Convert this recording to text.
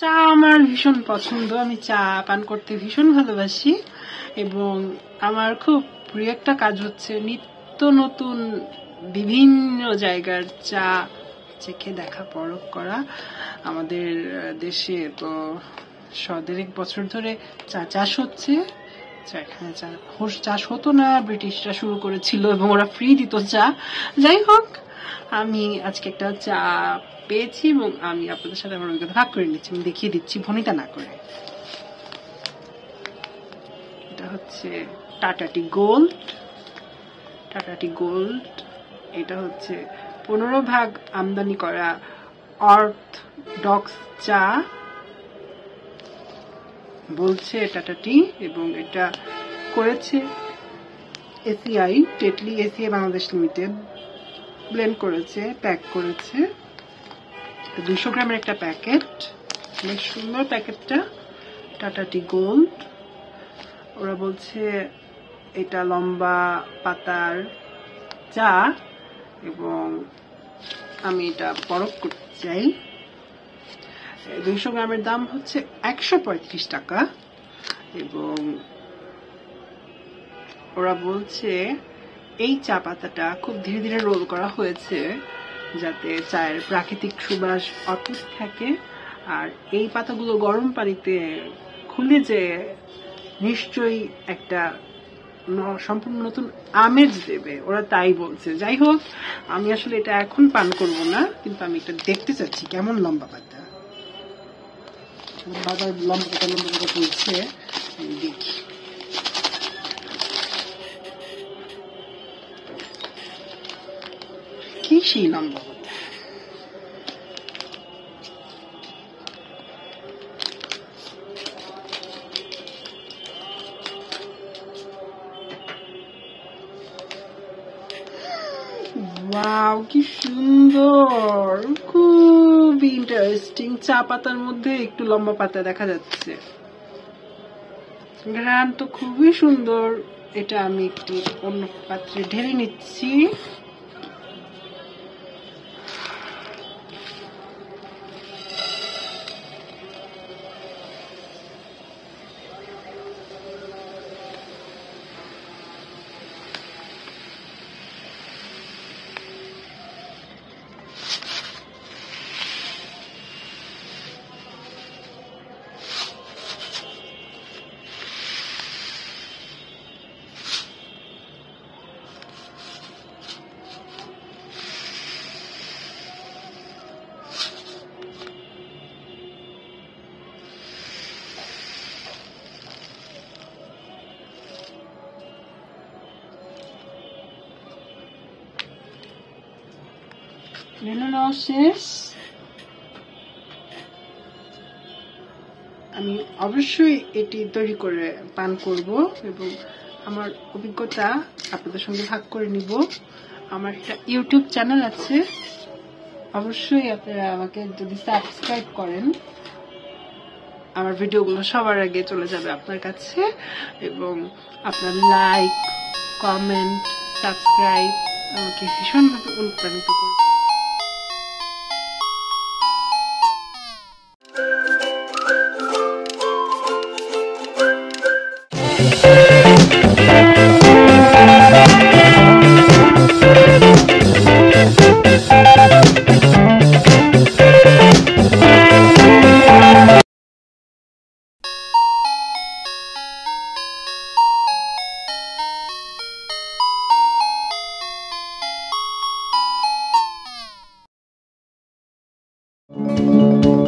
চা আমার ভীষণ পছন্দ, আমি চা পান করতে ভীষণ ভালোবাসি এবং আমার খুব প্রিয় একটা কাজ হচ্ছে নিত্য নতুন বিভিন্ন জায়গার চা চেখে দেখা, পরখ করা। আমাদের দেশে তো সদেরেক বছর ধরে চা চাষ হচ্ছে। চা চাষ হতো না, ব্রিটিশরা শুরু করেছিল এবং ওরা ফ্রি দিত চা। যাই হোক আমি আজকে একটা চা পেয়েছি এবং আমি আপনাদের সাথে আমার অভিজ্ঞতা ভাগ করে নিচ্ছি আমি দেখিয়ে দিচ্ছি ভনিতা না করে। এটা হচ্ছে টাটাটি গোল্ড। টাটাটি গোল্ড। এটা হচ্ছে পনেরো ভাগ আমদানি করা অর্থডক্স চা। বলছে টাটাটি এবং এটা করেছে ACI, Tetley ACI Bangladesh limited. Blend করেছে প্যাক করেছে। দুশো গ্রামের একটা প্যাকেট বেশ সুন্দর প্যাকেটটা টাটা টি গোল্ড। ওরা বলছে এটা লম্বা পাতার চা এবং আমি এটা পরখ করতে চাই। দুইশো গ্রামের দাম হচ্ছে একশো পঁয়ত্রিশ টাকা এবং ওরা বলছে এই চা পাতাটা খুব ধীরে ধীরে রোল করা হয়েছে যাতে চায়ের প্রাকৃতিক সুবাস অটুট থাকে। আর এই পাতাগুলো গরম পানিতে খুলে যে নিশ্চয়ই একটা সম্পূর্ণ নতুন আমেজ দেবে, ওরা তাই বলছে। যাই হোক, আমি আসলে এটা এখন পান করব না, কিন্তু আমি এটা দেখতে চাচ্ছি কেমন লম্বা পাতা। বাবা লম্বা পাতা লম্বা পাতা বলছে দেখি। কি সেই লম্বা ওয়াও কি সুন্দর। খুব ইন্টারেস্টিং চা পাতার মধ্যে একটু লম্বা পাতা দেখা যাচ্ছে। ঘ্রাণ তো খুবই সুন্দর। এটা আমি একটি অন্য পাত্রে ঢেলে নিচ্ছি। ঢেলে নেওয়া আমি অবশ্যই এটি তৈরি করে পান করব এবং আমার অভিজ্ঞতা আপনাদের সঙ্গে ভাগ করে নিব। আমার একটা ইউটিউব চ্যানেল আছে। অবশ্যই আপনারা আমাকে যদি সাবস্ক্রাইব করেন, আমার ভিডিওগুলো সবার আগে চলে যাবে আপনার কাছে এবং আপনার লাইক, কমেন্ট, সাবস্ক্রাইব আমাকে ভীষণভাবে অনুপ্রাণিত করবে। Música